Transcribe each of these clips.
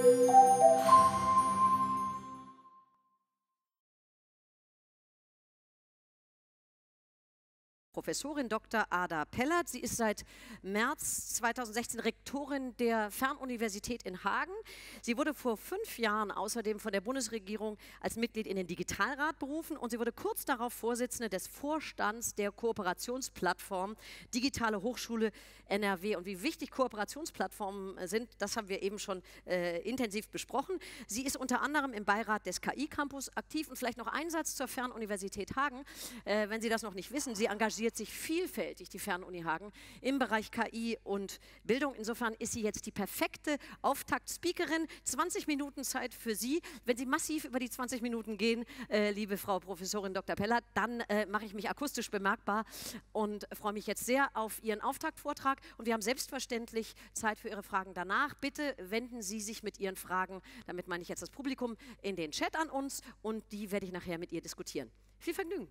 Thank you. Professorin Dr. Ada Pellert. Sie ist seit März 2016 Rektorin der Fernuniversität in Hagen. Sie wurde vor fünf Jahren außerdem von der Bundesregierung als Mitglied in den Digitalrat berufen und sie wurde kurz darauf Vorsitzende des Vorstands der Kooperationsplattform Digitale Hochschule NRW. Und wie wichtig Kooperationsplattformen sind, das haben wir eben schon äh, intensiv besprochen. Sie ist unter anderem im Beirat des KI-Campus aktiv und vielleicht noch ein Satz zur Fernuniversität Hagen. Äh, wenn Sie das noch nicht wissen, sie engagiert engagiert sich vielfältig, die Fernuni Hagen, im Bereich KI und Bildung. Insofern ist sie jetzt die perfekte Auftaktspeakerin. 20 Minuten Zeit für Sie. Wenn Sie massiv über die 20 Minuten gehen, äh, liebe Frau Professorin Dr. Peller, dann äh, mache ich mich akustisch bemerkbar und freue mich jetzt sehr auf Ihren Auftaktvortrag. Und wir haben selbstverständlich Zeit für Ihre Fragen danach. Bitte wenden Sie sich mit Ihren Fragen, damit meine ich jetzt das Publikum, in den Chat an uns und die werde ich nachher mit ihr diskutieren. Viel Vergnügen.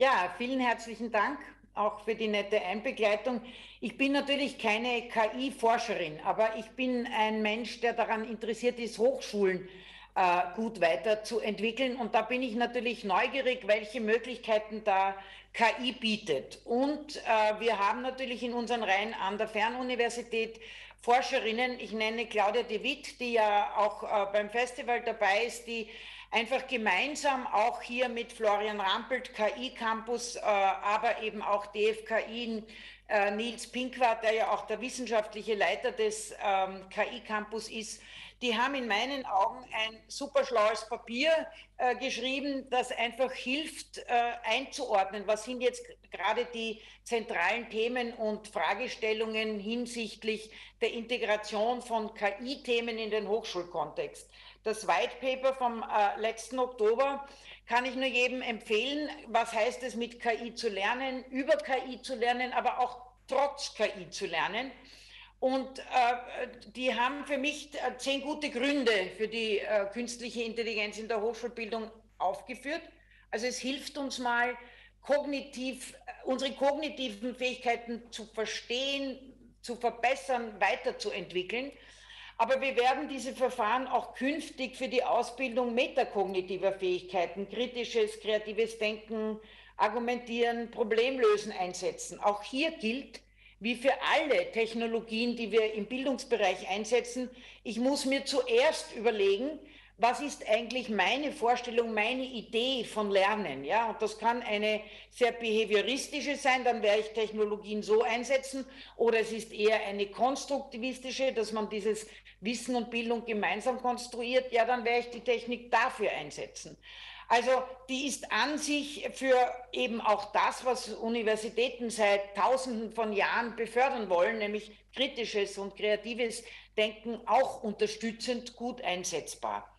Ja, vielen herzlichen Dank auch für die nette Einbegleitung. Ich bin natürlich keine KI-Forscherin, aber ich bin ein Mensch, der daran interessiert ist, Hochschulen äh, gut weiterzuentwickeln. Und da bin ich natürlich neugierig, welche Möglichkeiten da KI bietet. Und äh, wir haben natürlich in unseren Reihen an der Fernuniversität Forscherinnen. Ich nenne Claudia de Witt, die ja auch äh, beim Festival dabei ist, die einfach gemeinsam auch hier mit Florian Rampelt, KI Campus, äh, aber eben auch DFKI, äh, Nils Pinkwart, der ja auch der wissenschaftliche Leiter des ähm, KI Campus ist, die haben in meinen Augen ein super schlaues Papier äh, geschrieben, das einfach hilft äh, einzuordnen, was sind jetzt gerade die zentralen Themen und Fragestellungen hinsichtlich der Integration von KI-Themen in den Hochschulkontext. Das White Paper vom äh, letzten Oktober kann ich nur jedem empfehlen. Was heißt es, mit KI zu lernen, über KI zu lernen, aber auch trotz KI zu lernen? Und äh, die haben für mich äh, zehn gute Gründe für die äh, künstliche Intelligenz in der Hochschulbildung aufgeführt. Also es hilft uns mal, kognitiv, äh, unsere kognitiven Fähigkeiten zu verstehen, zu verbessern, weiterzuentwickeln. Aber wir werden diese Verfahren auch künftig für die Ausbildung metakognitiver Fähigkeiten, kritisches, kreatives Denken, Argumentieren, Problemlösen einsetzen. Auch hier gilt, wie für alle Technologien, die wir im Bildungsbereich einsetzen, ich muss mir zuerst überlegen, was ist eigentlich meine Vorstellung, meine Idee von Lernen? Ja, und das kann eine sehr behavioristische sein, dann werde ich Technologien so einsetzen, oder es ist eher eine konstruktivistische, dass man dieses Wissen und Bildung gemeinsam konstruiert, ja, dann werde ich die Technik dafür einsetzen. Also die ist an sich für eben auch das, was Universitäten seit Tausenden von Jahren befördern wollen, nämlich kritisches und kreatives Denken, auch unterstützend gut einsetzbar.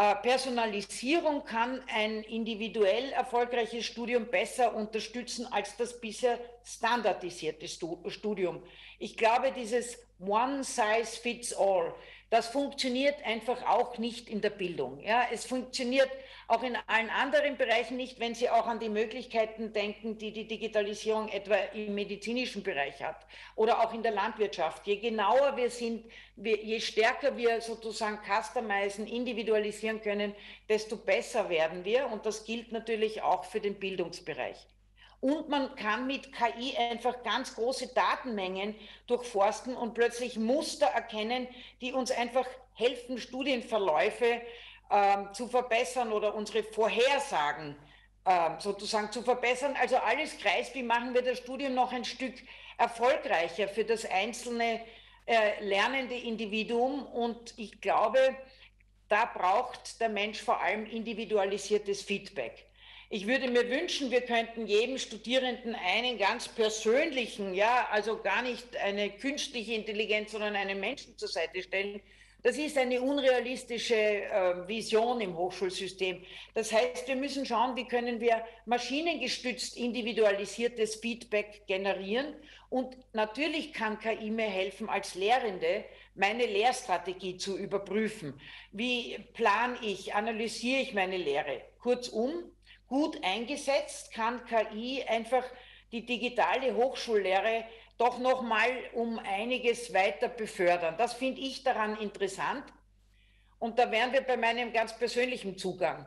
Äh, Personalisierung kann ein individuell erfolgreiches Studium besser unterstützen als das bisher standardisierte Studium. Ich glaube, dieses One Size Fits All, das funktioniert einfach auch nicht in der Bildung. Ja, es funktioniert auch in allen anderen Bereichen nicht, wenn Sie auch an die Möglichkeiten denken, die die Digitalisierung etwa im medizinischen Bereich hat oder auch in der Landwirtschaft. Je genauer wir sind, je stärker wir sozusagen customizen, individualisieren können, desto besser werden wir. Und das gilt natürlich auch für den Bildungsbereich. Und man kann mit KI einfach ganz große Datenmengen durchforsten und plötzlich Muster erkennen, die uns einfach helfen, Studienverläufe ähm, zu verbessern oder unsere Vorhersagen ähm, sozusagen zu verbessern. Also alles kreist, wie machen wir das Studium noch ein Stück erfolgreicher für das einzelne äh, lernende Individuum. Und ich glaube, da braucht der Mensch vor allem individualisiertes Feedback. Ich würde mir wünschen, wir könnten jedem Studierenden einen ganz persönlichen, ja, also gar nicht eine künstliche Intelligenz, sondern einen Menschen zur Seite stellen, das ist eine unrealistische äh, Vision im Hochschulsystem. Das heißt, wir müssen schauen, wie können wir maschinengestützt individualisiertes Feedback generieren. Und natürlich kann KI mir helfen, als Lehrende meine Lehrstrategie zu überprüfen. Wie plane ich, analysiere ich meine Lehre? Kurzum, gut eingesetzt kann KI einfach die digitale Hochschullehre doch noch mal um einiges weiter befördern. Das finde ich daran interessant. Und da wären wir bei meinem ganz persönlichen Zugang.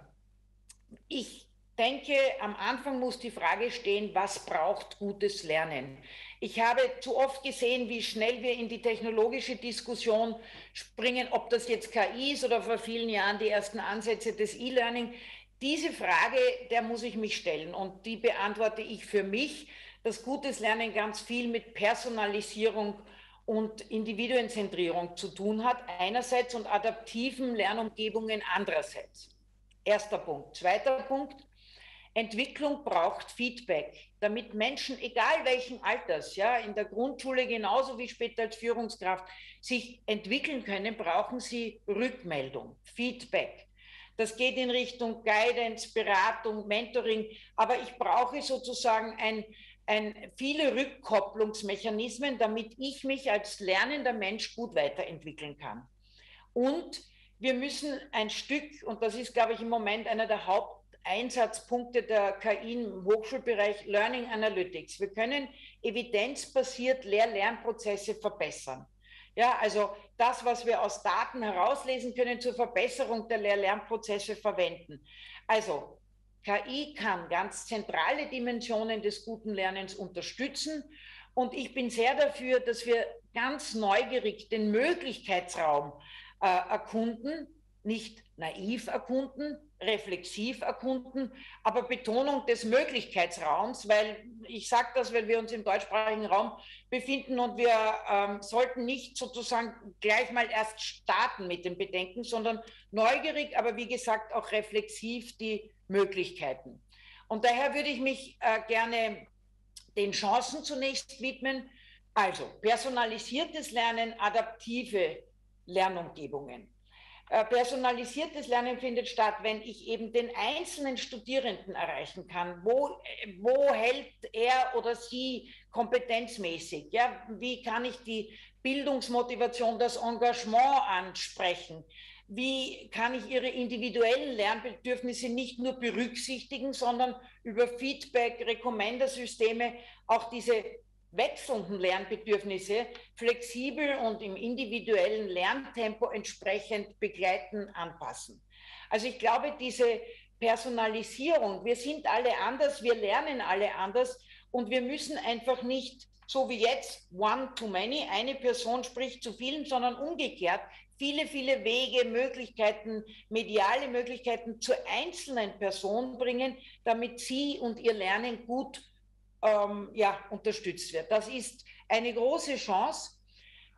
Ich denke, am Anfang muss die Frage stehen, was braucht gutes Lernen? Ich habe zu oft gesehen, wie schnell wir in die technologische Diskussion springen, ob das jetzt KI ist oder vor vielen Jahren die ersten Ansätze des E-Learning. Diese Frage, der muss ich mich stellen und die beantworte ich für mich, dass gutes Lernen ganz viel mit Personalisierung und Individuenzentrierung zu tun hat, einerseits und adaptiven Lernumgebungen andererseits. Erster Punkt. Zweiter Punkt. Entwicklung braucht Feedback, damit Menschen, egal welchen Alters, ja, in der Grundschule genauso wie später als Führungskraft, sich entwickeln können, brauchen sie Rückmeldung, Feedback. Das geht in Richtung Guidance, Beratung, Mentoring, aber ich brauche sozusagen ein, ein, viele Rückkopplungsmechanismen, damit ich mich als lernender Mensch gut weiterentwickeln kann. Und wir müssen ein Stück, und das ist, glaube ich, im Moment einer der Haupteinsatzpunkte der KI im Hochschulbereich Learning Analytics. Wir können evidenzbasiert Lehr-Lernprozesse verbessern. Ja, also das, was wir aus Daten herauslesen können, zur Verbesserung der Lehr-Lernprozesse verwenden. Also KI kann ganz zentrale Dimensionen des guten Lernens unterstützen. Und ich bin sehr dafür, dass wir ganz neugierig den Möglichkeitsraum äh, erkunden, nicht naiv erkunden, reflexiv erkunden, aber Betonung des Möglichkeitsraums, weil ich sage das, weil wir uns im deutschsprachigen Raum befinden und wir ähm, sollten nicht sozusagen gleich mal erst starten mit dem Bedenken, sondern neugierig, aber wie gesagt auch reflexiv die Möglichkeiten. Und daher würde ich mich äh, gerne den Chancen zunächst widmen. Also personalisiertes Lernen, adaptive Lernumgebungen. Äh, personalisiertes Lernen findet statt, wenn ich eben den einzelnen Studierenden erreichen kann. Wo, wo hält er oder sie kompetenzmäßig? Ja, wie kann ich die Bildungsmotivation, das Engagement ansprechen? Wie kann ich ihre individuellen Lernbedürfnisse nicht nur berücksichtigen, sondern über Feedback, Rekommendersysteme auch diese wechselnden Lernbedürfnisse flexibel und im individuellen Lerntempo entsprechend begleiten, anpassen. Also ich glaube, diese Personalisierung, wir sind alle anders, wir lernen alle anders und wir müssen einfach nicht so wie jetzt one to many, eine Person spricht zu vielen, sondern umgekehrt viele, viele Wege, Möglichkeiten, mediale Möglichkeiten zur einzelnen Person bringen, damit sie und ihr Lernen gut ähm, ja, unterstützt wird. Das ist eine große Chance.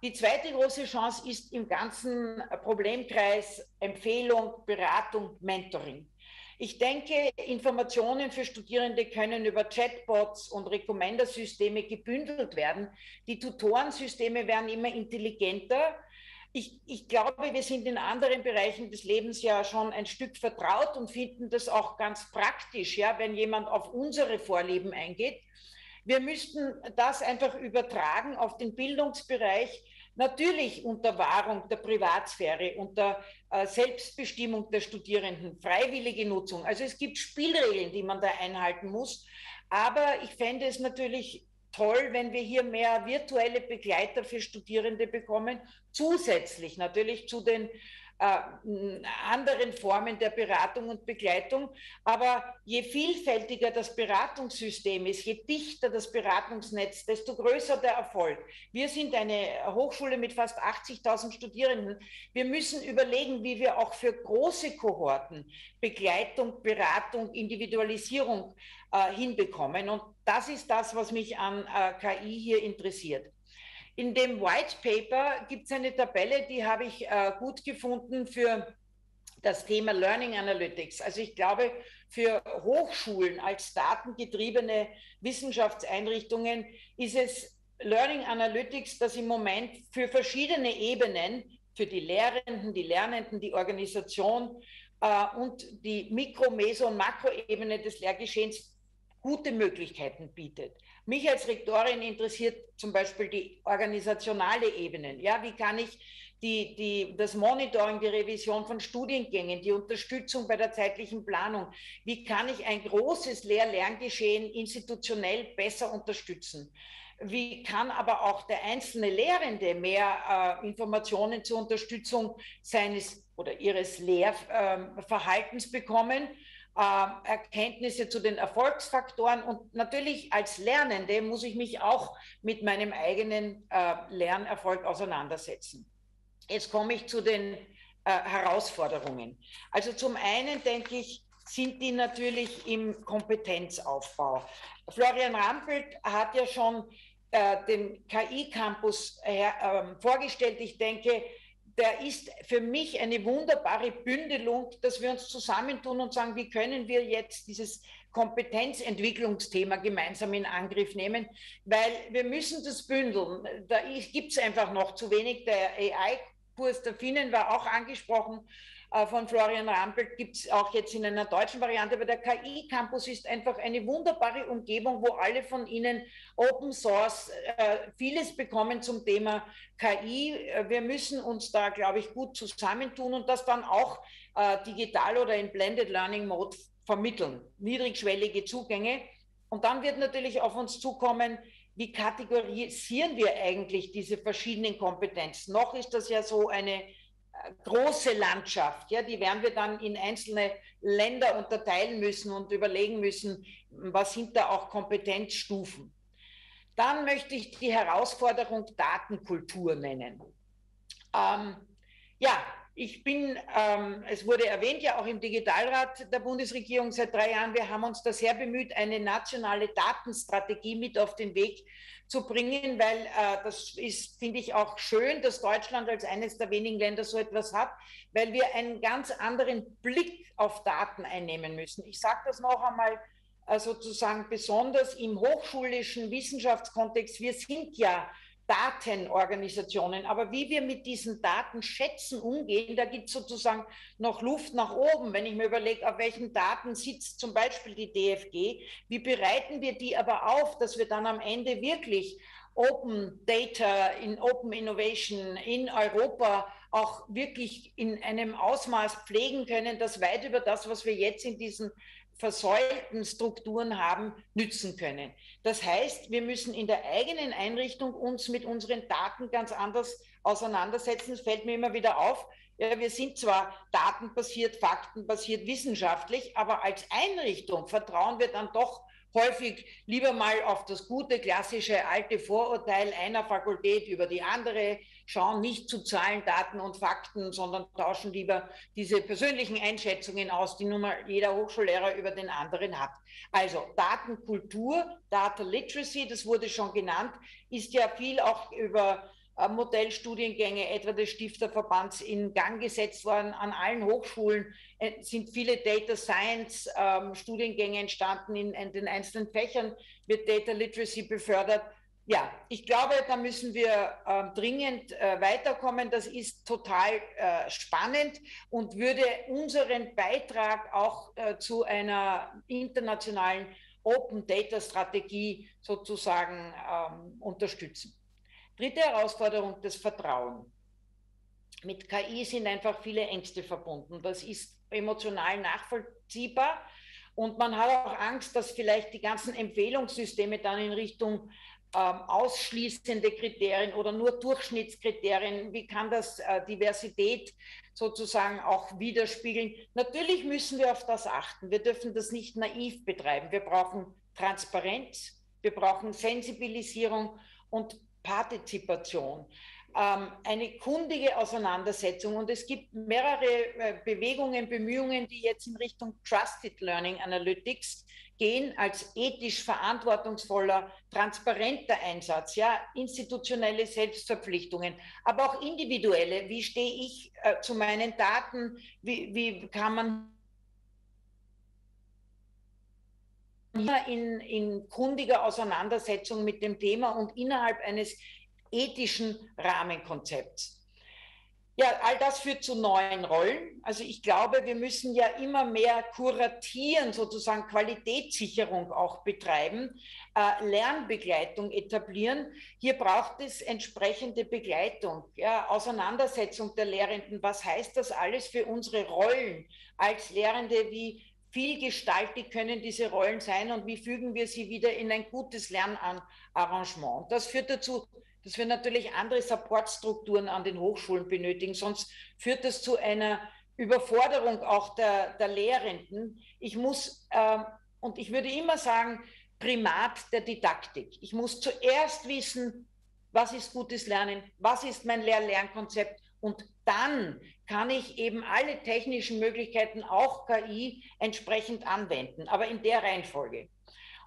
Die zweite große Chance ist im ganzen Problemkreis Empfehlung, Beratung, Mentoring. Ich denke, Informationen für Studierende können über Chatbots und Recommendersysteme gebündelt werden. Die Tutorensysteme werden immer intelligenter. Ich, ich, glaube, wir sind in anderen Bereichen des Lebens ja schon ein Stück vertraut und finden das auch ganz praktisch, ja, wenn jemand auf unsere Vorlieben eingeht. Wir müssten das einfach übertragen auf den Bildungsbereich, natürlich unter Wahrung der Privatsphäre, unter äh, Selbstbestimmung der Studierenden, freiwillige Nutzung. Also es gibt Spielregeln, die man da einhalten muss. Aber ich fände es natürlich toll, wenn wir hier mehr virtuelle Begleiter für Studierende bekommen, zusätzlich natürlich zu den anderen Formen der Beratung und Begleitung. Aber je vielfältiger das Beratungssystem ist, je dichter das Beratungsnetz, desto größer der Erfolg. Wir sind eine Hochschule mit fast 80.000 Studierenden. Wir müssen überlegen, wie wir auch für große Kohorten Begleitung, Beratung, Individualisierung äh, hinbekommen. Und das ist das, was mich an äh, KI hier interessiert. In dem White Paper gibt es eine Tabelle, die habe ich äh, gut gefunden für das Thema Learning Analytics. Also ich glaube, für Hochschulen als datengetriebene Wissenschaftseinrichtungen ist es Learning Analytics, das im Moment für verschiedene Ebenen, für die Lehrenden, die Lernenden, die Organisation äh, und die Mikro-, Meso- und Makroebene des Lehrgeschehens gute Möglichkeiten bietet. Mich als Rektorin interessiert zum Beispiel die organisationale Ebene. Ja, wie kann ich die, die, das Monitoring, die Revision von Studiengängen, die Unterstützung bei der zeitlichen Planung, wie kann ich ein großes Lehr-Lerngeschehen institutionell besser unterstützen? wie kann aber auch der einzelne Lehrende mehr äh, Informationen zur Unterstützung seines oder ihres Lehrverhaltens bekommen? Äh, Erkenntnisse zu den Erfolgsfaktoren und natürlich als Lernende muss ich mich auch mit meinem eigenen äh, Lernerfolg auseinandersetzen. Jetzt komme ich zu den äh, Herausforderungen. Also zum einen denke ich, sind die natürlich im Kompetenzaufbau. Florian Rampelt hat ja schon äh, den KI-Campus äh, ähm, vorgestellt. Ich denke, der ist für mich eine wunderbare Bündelung, dass wir uns zusammentun und sagen, wie können wir jetzt dieses Kompetenzentwicklungsthema gemeinsam in Angriff nehmen, weil wir müssen das bündeln. Da gibt es einfach noch zu wenig. Der AI-Kurs der Finnen war auch angesprochen von Florian Rampelt gibt es auch jetzt in einer deutschen Variante, aber der KI-Campus ist einfach eine wunderbare Umgebung, wo alle von Ihnen Open Source äh, vieles bekommen zum Thema KI. Äh, wir müssen uns da, glaube ich, gut zusammentun und das dann auch äh, digital oder in Blended Learning Mode vermitteln. Niedrigschwellige Zugänge. Und dann wird natürlich auf uns zukommen, wie kategorisieren wir eigentlich diese verschiedenen Kompetenzen? Noch ist das ja so eine große Landschaft. Ja, die werden wir dann in einzelne Länder unterteilen müssen und überlegen müssen, was sind da auch Kompetenzstufen. Dann möchte ich die Herausforderung Datenkultur nennen. Ähm, ja, ich bin, ähm, es wurde erwähnt, ja auch im Digitalrat der Bundesregierung seit drei Jahren, wir haben uns da sehr bemüht, eine nationale Datenstrategie mit auf den Weg zu bringen, weil äh, das ist, finde ich, auch schön, dass Deutschland als eines der wenigen Länder so etwas hat, weil wir einen ganz anderen Blick auf Daten einnehmen müssen. Ich sage das noch einmal äh, sozusagen besonders im hochschulischen Wissenschaftskontext. Wir sind ja Datenorganisationen. Aber wie wir mit diesen Datenschätzen umgehen, da gibt es sozusagen noch Luft nach oben. Wenn ich mir überlege, auf welchen Daten sitzt zum Beispiel die DFG, wie bereiten wir die aber auf, dass wir dann am Ende wirklich Open Data, in Open Innovation in Europa auch wirklich in einem Ausmaß pflegen können, das weit über das, was wir jetzt in diesen versäulten Strukturen haben, nützen können. Das heißt, wir müssen in der eigenen Einrichtung uns mit unseren Daten ganz anders auseinandersetzen. Es fällt mir immer wieder auf, ja, wir sind zwar datenbasiert, faktenbasiert, wissenschaftlich, aber als Einrichtung vertrauen wir dann doch häufig lieber mal auf das gute, klassische, alte Vorurteil einer Fakultät über die andere, schauen nicht zu Zahlen, Daten und Fakten, sondern tauschen lieber diese persönlichen Einschätzungen aus, die nun mal jeder Hochschullehrer über den anderen hat. Also Datenkultur, Data Literacy, das wurde schon genannt, ist ja viel auch über äh, Modellstudiengänge etwa des Stifterverbands in Gang gesetzt worden. An allen Hochschulen äh, sind viele Data Science ähm, entstanden. In, den einzelnen Fächern wird Data Literacy befördert. Ja, ich glaube, da müssen wir äh, dringend äh, weiterkommen. Das ist total äh, spannend und würde unseren Beitrag auch äh, zu einer internationalen Open Data Strategie sozusagen ähm, unterstützen. Dritte Herausforderung, das Vertrauen. Mit KI sind einfach viele Ängste verbunden. Das ist emotional nachvollziehbar. Und man hat auch Angst, dass vielleicht die ganzen Empfehlungssysteme dann in Richtung ähm, ausschließende Kriterien oder nur Durchschnittskriterien, wie kann das äh, Diversität sozusagen auch widerspiegeln. Natürlich müssen wir auf das achten. Wir dürfen das nicht naiv betreiben. Wir brauchen Transparenz, wir brauchen Sensibilisierung und Partizipation, eine kundige Auseinandersetzung. Und es gibt mehrere äh, Bewegungen, Bemühungen, die jetzt in Richtung Trusted Learning Analytics gehen, als ethisch verantwortungsvoller, transparenter Einsatz, ja, institutionelle Selbstverpflichtungen, aber auch individuelle. Wie stehe ich äh, zu meinen Daten? Wie, wie kann man in, in kundiger Auseinandersetzung mit dem Thema und innerhalb eines ethischen Rahmenkonzepts. Ja, all das führt zu neuen Rollen. Also ich glaube, wir müssen ja immer mehr kuratieren, sozusagen Qualitätssicherung auch betreiben, äh, Lernbegleitung etablieren. Hier braucht es entsprechende Begleitung, ja, Auseinandersetzung der Lehrenden. Was heißt das alles für unsere Rollen als Lehrende? Wie vielgestaltig können diese Rollen sein und wie fügen wir sie wieder in ein gutes Lernarrangement. Das führt dazu, dass wir natürlich andere Supportstrukturen an den Hochschulen benötigen, sonst führt das zu einer Überforderung auch der, der Lehrenden. Ich muss, äh, und ich würde immer sagen, Primat der Didaktik. Ich muss zuerst wissen, was ist gutes Lernen, was ist mein Lehr-Lernkonzept und dann kann ich eben alle technischen Möglichkeiten, auch KI, entsprechend anwenden, aber in der Reihenfolge.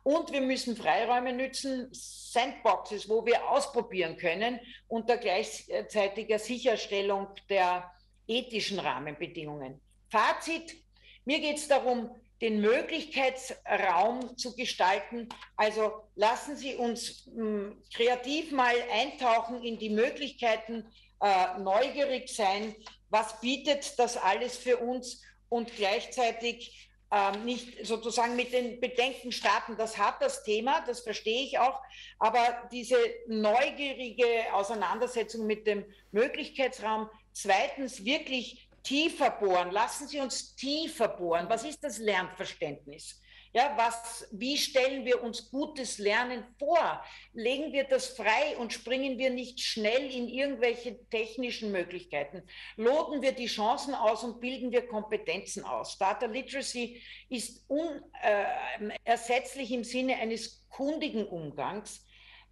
Und wir müssen Freiräume nützen, Sandboxes, wo wir ausprobieren können, unter gleichzeitiger Sicherstellung der ethischen Rahmenbedingungen. Fazit, mir geht es darum, den Möglichkeitsraum zu gestalten. Also lassen Sie uns mh, hm, kreativ mal eintauchen in die Möglichkeiten, äh, neugierig sein, was bietet das alles für uns und gleichzeitig äh, nicht sozusagen mit den Bedenken starten. Das hat das Thema, das verstehe ich auch, aber diese neugierige Auseinandersetzung mit dem Möglichkeitsraum, zweitens wirklich tiefer bohren. Lassen Sie uns tiefer bohren. Was ist das Lernverständnis? Ja, was, wie stellen wir uns gutes Lernen vor? Legen wir das frei und springen wir nicht schnell in irgendwelche technischen Möglichkeiten? Loten wir die Chancen aus und bilden wir Kompetenzen aus? Data Literacy ist unersetzlich äh, im Sinne eines kundigen Umgangs.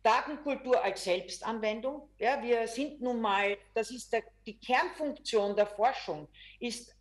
Datenkultur als Selbstanwendung. Ja, wir sind nun mal, das ist der, die Kernfunktion der Forschung, ist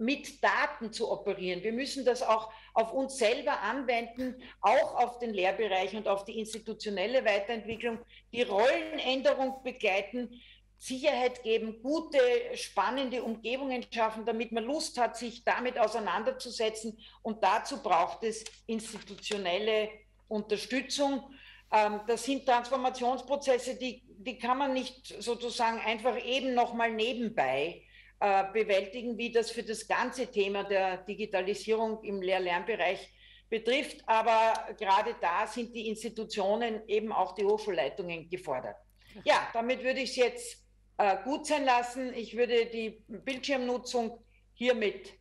mit Daten zu operieren. Wir müssen das auch auf uns selber anwenden, auch auf den Lehrbereich und auf die institutionelle Weiterentwicklung, die Rollenänderung begleiten, Sicherheit geben, gute, spannende Umgebungen schaffen, damit man Lust hat, sich damit auseinanderzusetzen. Und dazu braucht es institutionelle Unterstützung. Ähm, das sind Transformationsprozesse, die, die kann man nicht sozusagen einfach eben nochmal nebenbei äh, bewältigen, wie das für das ganze Thema der Digitalisierung im Lehr-Lernbereich betrifft. Aber gerade da sind die Institutionen, eben auch die Hochschulleitungen gefordert. Ja, damit würde ich es jetzt äh, gut sein lassen. Ich würde die Bildschirmnutzung hiermit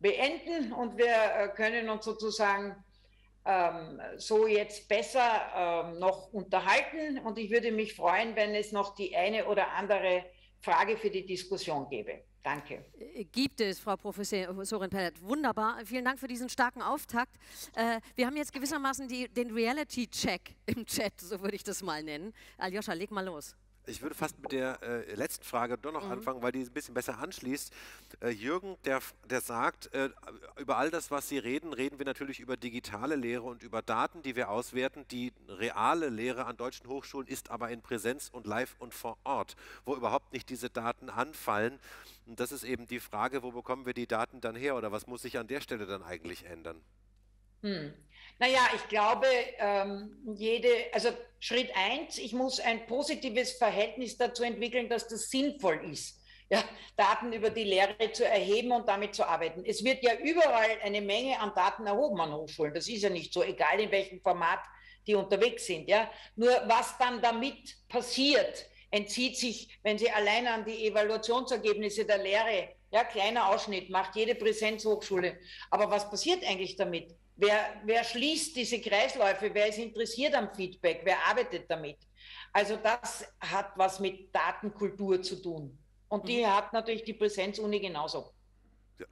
beenden und wir äh, können uns sozusagen ähm, so jetzt besser ähm, noch unterhalten. Und ich würde mich freuen, wenn es noch die eine oder andere Frage für die Diskussion gebe. Danke. Äh, gibt es, Frau Professorin Pellet. Wunderbar. Vielen Dank für diesen starken Auftakt. Äh, wir haben jetzt gewissermaßen die, den Reality-Check im Chat, so würde ich das mal nennen. Aljoscha, leg mal los. Ich würde fast mit der äh, letzten Frage doch noch mhm. anfangen, weil die ein bisschen besser anschließt. Äh, Jürgen, der, der sagt, äh, über all das, was Sie reden, reden wir natürlich über digitale Lehre und über Daten, die wir auswerten. Die reale Lehre an deutschen Hochschulen ist aber in Präsenz und live und vor Ort, wo überhaupt nicht diese Daten anfallen. Und das ist eben die Frage, wo bekommen wir die Daten dann her oder was muss sich an der Stelle dann eigentlich ändern? Hm. Naja, ich glaube, ähm, jede, also Schritt eins, ich muss ein positives Verhältnis dazu entwickeln, dass das sinnvoll ist, ja, Daten über die Lehre zu erheben und damit zu arbeiten. Es wird ja überall eine Menge an Daten erhoben an Hochschulen. Das ist ja nicht so, egal in welchem Format die unterwegs sind. Ja. Nur was dann damit passiert, entzieht sich, wenn Sie allein an die Evaluationsergebnisse der Lehre, ja, kleiner Ausschnitt, macht jede Präsenzhochschule. Aber was passiert eigentlich damit? Wer, wer schließt diese Kreisläufe? Wer ist interessiert am Feedback? Wer arbeitet damit? Also das hat was mit Datenkultur zu tun. Und die mhm. hat natürlich die Präsenzuni genauso.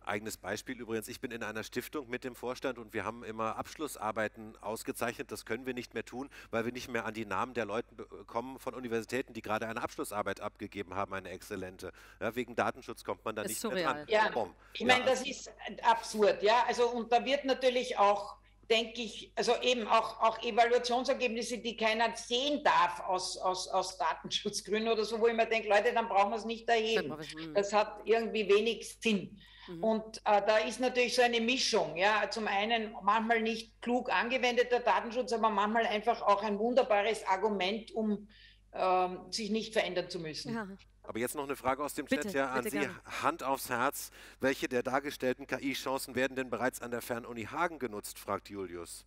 Eigenes Beispiel übrigens, ich bin in einer Stiftung mit dem Vorstand und wir haben immer Abschlussarbeiten ausgezeichnet. Das können wir nicht mehr tun, weil wir nicht mehr an die Namen der Leute kommen von Universitäten, die gerade eine Abschlussarbeit abgegeben haben, eine exzellente. Ja, wegen Datenschutz kommt man da nicht surreal. mehr dran. Ja, ich meine, das ist absurd, ja. Also und da wird natürlich auch denke ich, also eben auch, auch Evaluationsergebnisse, die keiner sehen darf aus, aus, aus Datenschutzgründen oder so, wo ich mir denke, Leute, dann brauchen wir es nicht erheben. Das hat irgendwie wenig Sinn. Mhm. Und äh, da ist natürlich so eine Mischung. Ja, zum einen manchmal nicht klug angewendeter Datenschutz, aber manchmal einfach auch ein wunderbares Argument, um ähm, sich nicht verändern zu müssen. Ja. Aber jetzt noch eine Frage aus dem bitte, Chat ja an Sie. Gern. Hand aufs Herz. Welche der dargestellten KI-Chancen werden denn bereits an der Fernuni Hagen genutzt, fragt Julius.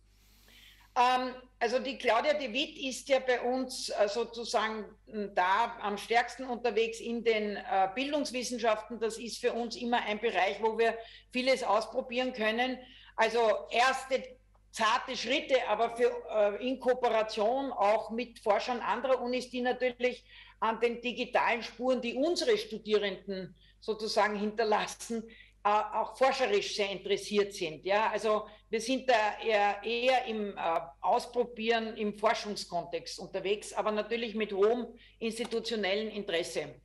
Ähm, also die Claudia de Witt ist ja bei uns äh, sozusagen da am stärksten unterwegs in den äh, Bildungswissenschaften. Das ist für uns immer ein Bereich, wo wir vieles ausprobieren können. Also erste zarte Schritte, aber für, äh, in Kooperation auch mit Forschern anderer Unis, die natürlich an den digitalen Spuren, die unsere Studierenden sozusagen hinterlassen, auch forscherisch sehr interessiert sind. Ja, also wir sind da eher, eher im äh, Ausprobieren, im Forschungskontext unterwegs, aber natürlich mit hohem institutionellen Interesse.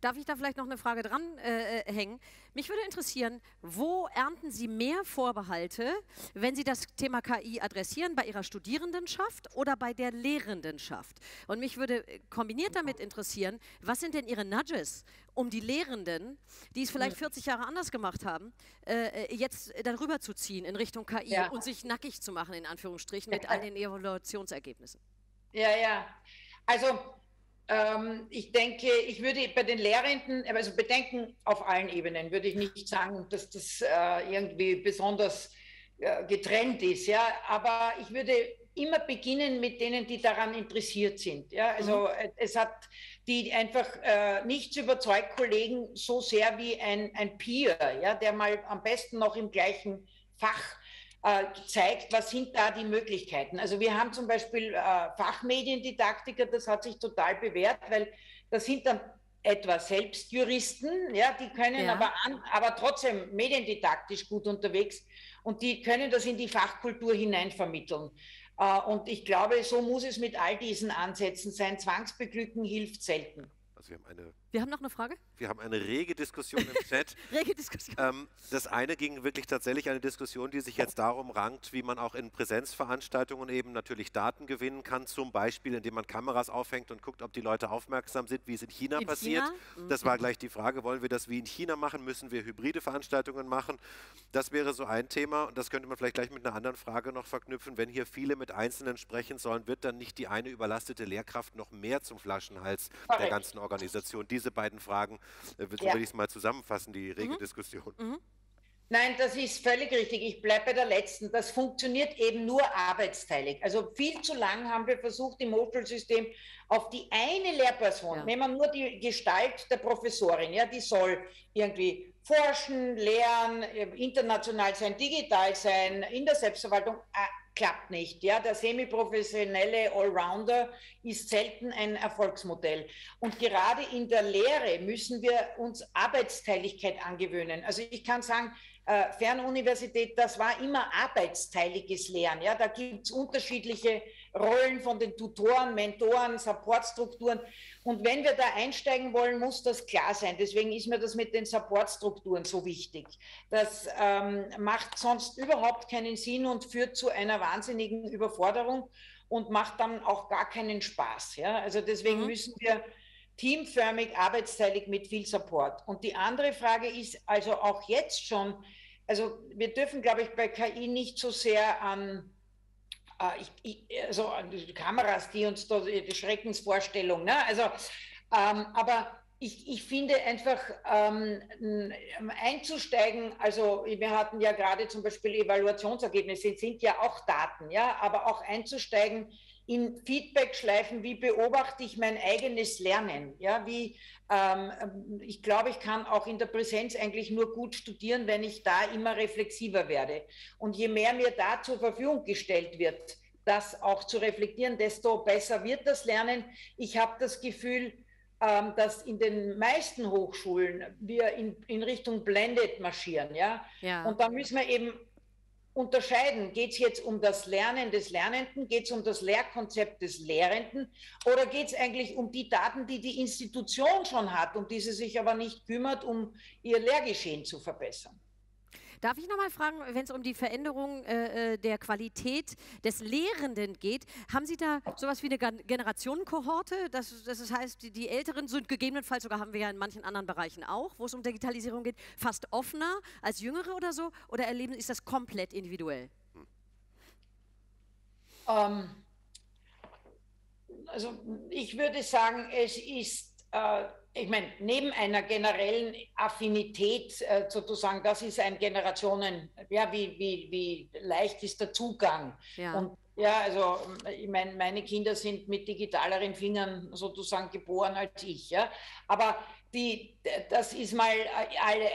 Darf ich da vielleicht noch eine Frage dran äh, äh, hängen? Mich würde interessieren, wo ernten Sie mehr Vorbehalte, wenn Sie das Thema KI adressieren, bei Ihrer Studierendenschaft oder bei der Lehrendenschaft? Und mich würde äh, kombiniert damit interessieren, was sind denn Ihre Nudges, um die Lehrenden, die es vielleicht 40 Jahre anders gemacht haben, äh, äh, jetzt darüber zu ziehen in Richtung KI ja. und sich nackig zu machen, in Anführungsstrichen, mit all den Evaluationsergebnissen? Ja, ja. Also ich denke, ich würde bei den Lehrenden, also Bedenken auf allen Ebenen, würde ich nicht sagen, dass das äh, irgendwie besonders äh, getrennt ist, ja, aber ich würde immer beginnen mit denen, die daran interessiert sind. Ja, also mhm. Äh, es hat die einfach äh, nichts überzeugt, Kollegen, so sehr wie ein, ein Peer, ja, der mal am besten noch im gleichen Fach zeigt, was sind da die Möglichkeiten. Also wir haben zum Beispiel äh, Fachmediendidaktiker, das hat sich total bewährt, weil das sind dann etwa Selbstjuristen, ja, die können ja. aber, an, aber trotzdem mediendidaktisch gut unterwegs und die können das in die Fachkultur hineinvermitteln. Äh, und ich glaube, so muss es mit all diesen Ansätzen sein. Zwangsbeglücken hilft selten. Also wir haben eine wir haben noch eine Frage? Wir haben eine rege Diskussion im Chat. rege Diskussion. Ähm, das eine ging wirklich tatsächlich eine Diskussion, die sich jetzt darum rankt, wie man auch in Präsenzveranstaltungen eben natürlich Daten gewinnen kann, zum Beispiel indem man Kameras aufhängt und guckt, ob die Leute aufmerksam sind, wie es in China in passiert. China? Das war mhm. gleich die Frage, wollen wir das wie in China machen, müssen wir hybride Veranstaltungen machen? Das wäre so ein Thema und das könnte man vielleicht gleich mit einer anderen Frage noch verknüpfen. Wenn hier viele mit Einzelnen sprechen sollen, wird dann nicht die eine überlastete Lehrkraft noch mehr zum Flaschenhals okay. der ganzen Organisation? Diese beiden Fragen äh, so ja. will ich es mal zusammenfassen, die rege mhm. Diskussion. Mhm. Nein, das ist völlig richtig. Ich bleibe bei der letzten. Das funktioniert eben nur arbeitsteilig. Also viel zu lang haben wir versucht, im Hochschulsystem auf die eine Lehrperson, ja. nehmen wir nur die Gestalt der Professorin, ja, die soll irgendwie forschen, lehren, international sein, digital sein, in der Selbstverwaltung. Klappt nicht. Ja, der semiprofessionelle Allrounder ist selten ein Erfolgsmodell. Und gerade in der Lehre müssen wir uns Arbeitsteiligkeit angewöhnen. Also ich kann sagen, äh, Fernuniversität, das war immer arbeitsteiliges Lernen. Ja, da gibt es unterschiedliche Rollen von den Tutoren, Mentoren, Supportstrukturen. Und wenn wir da einsteigen wollen, muss das klar sein. Deswegen ist mir das mit den Supportstrukturen so wichtig. Das ähm, macht sonst überhaupt keinen Sinn und führt zu einer wahnsinnigen Überforderung und macht dann auch gar keinen Spaß. Ja? Also deswegen mhm. müssen wir teamförmig, arbeitsteilig mit viel Support. Und die andere Frage ist also auch jetzt schon, also wir dürfen, glaube ich, bei KI nicht so sehr an äh, ich, ich, also die Kameras, die uns da die Schreckensvorstellung, ne? Also, ähm, aber ich, ich, finde einfach ähm, einzusteigen, also wir hatten ja gerade zum Beispiel Evaluationsergebnisse, sind ja auch Daten, ja, aber auch einzusteigen in Feedback-Schleifen, wie beobachte ich mein eigenes Lernen, ja, wie ähm, ich glaube, ich kann auch in der Präsenz eigentlich nur gut studieren, wenn ich da immer reflexiver werde. Und je mehr mir da zur Verfügung gestellt wird, das auch zu reflektieren, desto besser wird das Lernen. Ich habe das Gefühl, ähm, dass in den meisten Hochschulen wir in, in Richtung Blended marschieren. Ja? ja? Und da müssen wir eben unterscheiden. Geht es jetzt um das Lernen des Lernenden? Geht es um das Lehrkonzept des Lehrenden? Oder geht es eigentlich um die Daten, die die Institution schon hat, um die sie sich aber nicht kümmert, um ihr Lehrgeschehen zu verbessern? Darf ich nochmal fragen, wenn es um die Veränderung äh, äh, der Qualität des Lehrenden geht, haben Sie da sowas wie eine Generationenkohorte? Das, das heißt, die, die, Älteren sind gegebenenfalls, sogar haben wir ja in manchen anderen Bereichen auch, wo es um Digitalisierung geht, fast offener als Jüngere oder so? Oder erleben, ist das komplett individuell? Ähm, also ich würde sagen, es ist... Äh, ich meine, neben einer generellen Affinität äh, sozusagen, das ist ein Generationen, ja, wie, wie, wie leicht ist der Zugang. Ja. Und Ja, also ich meine, meine Kinder sind mit digitaleren Fingern sozusagen geboren als ich. Ja? Aber die, das ist mal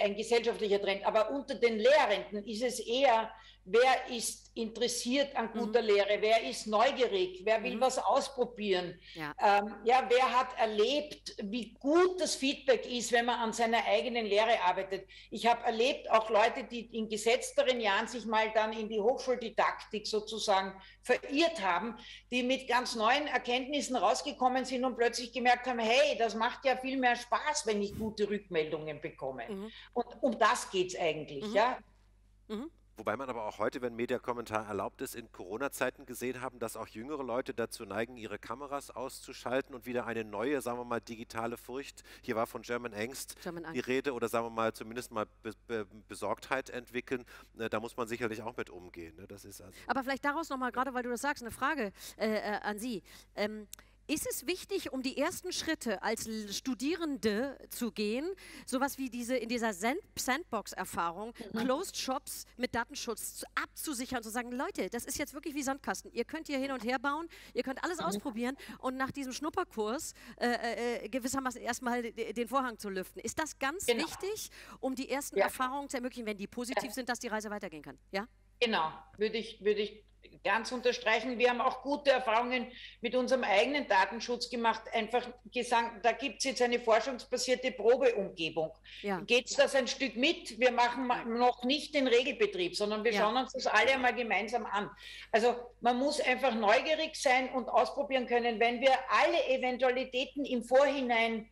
ein gesellschaftlicher Trend. Aber unter den Lehrenden ist es eher wer ist interessiert an guter mhm. Lehre, wer ist neugierig, wer will mhm. was ausprobieren, ja. Ähm, ja, wer hat erlebt, wie gut das Feedback ist, wenn man an seiner eigenen Lehre arbeitet. Ich habe erlebt auch Leute, die in gesetzteren Jahren sich mal dann in die Hochschuldidaktik sozusagen verirrt haben, die mit ganz neuen Erkenntnissen rausgekommen sind und plötzlich gemerkt haben, hey, das macht ja viel mehr Spaß, wenn ich gute Rückmeldungen bekomme. Mhm. Und um das geht es eigentlich, mhm. ja. Mhm. Wobei man aber auch heute, wenn Mediakommentar erlaubt ist, in Corona-Zeiten gesehen haben, dass auch jüngere Leute dazu neigen, ihre Kameras auszuschalten und wieder eine neue, sagen wir mal, digitale Furcht, hier war von German Angst German die Rede, oder sagen wir mal zumindest mal Be Be Besorgtheit entwickeln. Ne, da muss man sicherlich auch mit umgehen. Ne? Das ist also aber vielleicht daraus nochmal, gerade weil du das sagst, eine Frage äh, äh, an Sie. Ähm, ist es wichtig, um die ersten Schritte als Studierende zu gehen, sowas wie diese in dieser Sandbox-Erfahrung, mhm. Closed Shops mit Datenschutz abzusichern, zu sagen, Leute, das ist jetzt wirklich wie Sandkasten. Ihr könnt hier hin und her bauen, ihr könnt alles mhm. ausprobieren und nach diesem Schnupperkurs äh, äh, gewissermaßen erstmal den Vorhang zu lüften. Ist das ganz genau. wichtig, um die ersten ja. Erfahrungen zu ermöglichen, wenn die positiv ja. sind, dass die Reise weitergehen kann? Ja? Genau, würde ich, würde ich ganz unterstreichen. Wir haben auch gute Erfahrungen mit unserem eigenen Datenschutz gemacht. Einfach gesagt, da gibt es jetzt eine forschungsbasierte Probeumgebung. Ja. Geht es das ein Stück mit? Wir machen noch nicht den Regelbetrieb, sondern wir ja. schauen uns das alle einmal gemeinsam an. Also man muss einfach neugierig sein und ausprobieren können. Wenn wir alle Eventualitäten im Vorhinein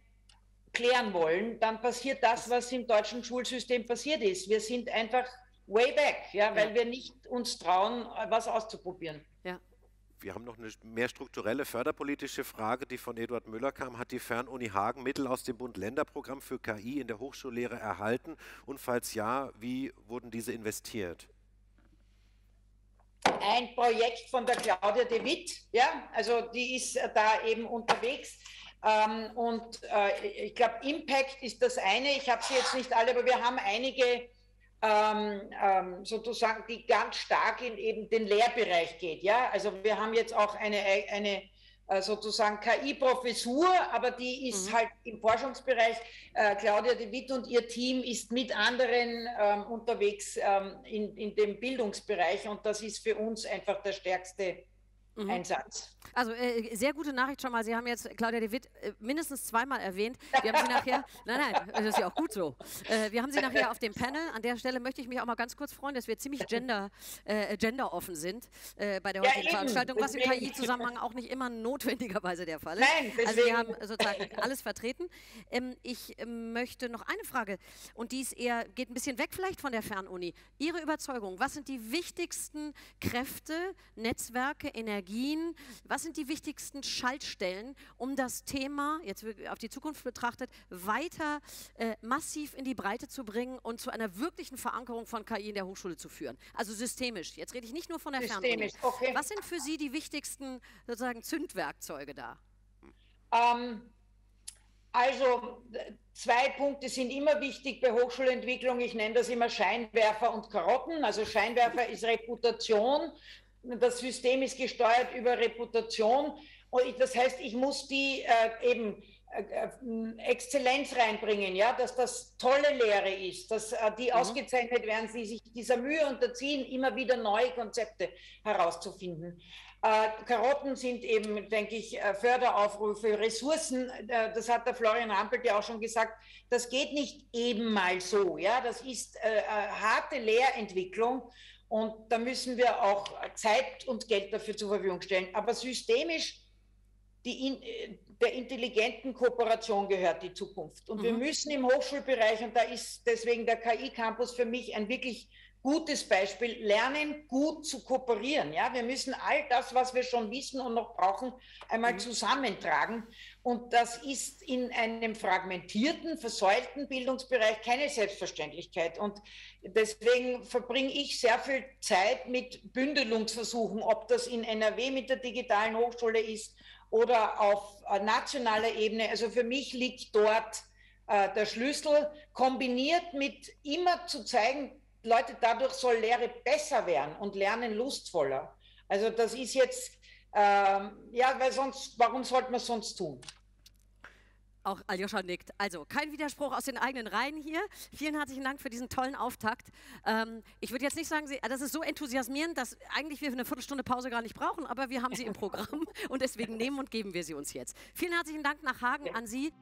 klären wollen, dann passiert das, was im deutschen Schulsystem passiert ist. Wir sind einfach way back, ja, weil ja. wir nicht uns trauen, was auszuprobieren. Ja. Wir haben noch eine mehr strukturelle förderpolitische Frage, die von Eduard Müller kam. Hat die Fernuni Hagen Mittel aus dem Bund-Länder-Programm für KI in der Hochschullehre erhalten? Und falls ja, wie wurden diese investiert? Ein Projekt von der Claudia de Witt, ja, also die ist äh, da eben unterwegs. Ähm, und äh, ich glaube, Impact ist das eine. Ich habe sie jetzt nicht alle, aber wir haben einige ähm, ähm, sozusagen, die ganz stark in eben den Lehrbereich geht. Ja, also wir haben jetzt auch eine, eine äh, sozusagen KI-Professur, aber die ist mhm. halt im Forschungsbereich. Äh, Claudia de Witt und ihr Team ist mit anderen ähm, unterwegs ähm, in, in dem Bildungsbereich und das ist für uns einfach der stärkste mhm. Einsatz. Also äh, sehr gute Nachricht schon mal. Sie haben jetzt Claudia de Witt äh, mindestens zweimal erwähnt. Wir haben sie nachher, nein, nein, das ist ja auch gut so. Äh, wir haben sie nachher auf dem Panel. An der Stelle möchte ich mich auch mal ganz kurz freuen, dass wir ziemlich gender, äh, genderoffen sind äh, bei der heutigen ja, Veranstaltung, was im KI-Zusammenhang auch nicht immer notwendigerweise der Fall ist. Nein, also wir haben sozusagen alles vertreten. Ähm, ich ähm, möchte noch eine Frage und die ist eher, geht ein bisschen weg vielleicht von der Fernuni. Ihre Überzeugung, was sind die wichtigsten Kräfte, Netzwerke, Energien, was sind die wichtigsten Schaltstellen, um das Thema, jetzt auf die Zukunft betrachtet, weiter äh, massiv in die Breite zu bringen und zu einer wirklichen Verankerung von KI in der Hochschule zu führen? Also systemisch. Jetzt rede ich nicht nur von der Fernuni. Okay. Was sind für Sie die wichtigsten sozusagen Zündwerkzeuge da? Ähm, also zwei Punkte sind immer wichtig bei Hochschulentwicklung. Ich nenne das immer Scheinwerfer und Karotten. Also Scheinwerfer ist Reputation das System ist gesteuert über Reputation. Und das heißt, ich muss die äh, eben äh, äh, Exzellenz reinbringen, ja, dass das tolle Lehre ist, dass äh, die mhm. ausgezeichnet werden, die sich dieser Mühe unterziehen, immer wieder neue Konzepte herauszufinden. Äh, Karotten sind eben, denke ich, äh, Förderaufrufe, Ressourcen, äh, das hat der Florian Hampelt ja auch schon gesagt, das geht nicht eben mal so, ja, das ist harte Lehrentwicklung und da müssen wir auch Zeit und Geld dafür zur Verfügung stellen. Aber systemisch die, der intelligenten Kooperation gehört die Zukunft. Und mhm. wir müssen im Hochschulbereich, und da ist deswegen der KI-Campus für mich ein wirklich gutes Beispiel, lernen, gut zu kooperieren. Ja, wir müssen all das, was wir schon wissen und noch brauchen, einmal mhm. zusammentragen. Und das ist in einem fragmentierten, versäulten Bildungsbereich keine Selbstverständlichkeit. Und deswegen verbringe ich sehr viel Zeit mit Bündelungsversuchen, ob das in NRW mit der digitalen Hochschule ist oder auf nationaler Ebene. Also für mich liegt dort äh, der Schlüssel, kombiniert mit immer zu zeigen, Leute, dadurch soll Lehre besser werden und Lernen lustvoller. Also das ist jetzt, ähm, ja, weil sonst, warum sollte man es sonst tun? Auch Aljoscha nickt. Also kein Widerspruch aus den eigenen Reihen hier. Vielen herzlichen Dank für diesen tollen Auftakt. Ähm, ich würde jetzt nicht sagen, Sie, das ist so enthusiasmierend, dass eigentlich wir eine Viertelstunde Pause gar nicht brauchen, aber wir haben Sie im Programm und deswegen nehmen und geben wir sie uns jetzt. Vielen herzlichen Dank nach Hagen an Sie.